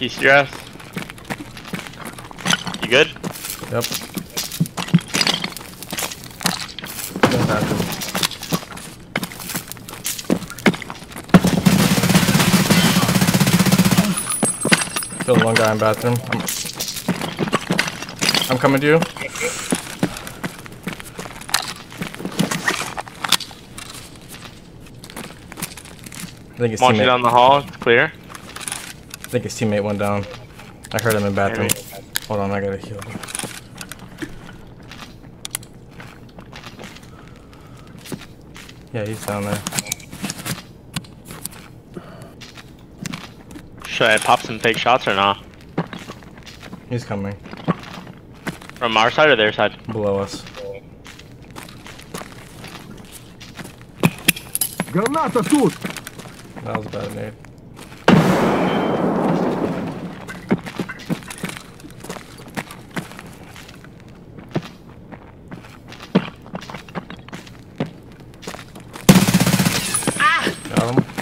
Piece your ass. You good? Yep. Bathroom. Killed one guy in bathroom. I'm, I'm coming to you. I think Launching teammate. down the hall. It's clear. I think his teammate went down. I heard him in bathroom. Hold on, I gotta heal. him. Yeah, he's down there. Should I pop some fake shots or not? He's coming. From our side or their side? Below us. Граната тут! That was a bad nade. Adam.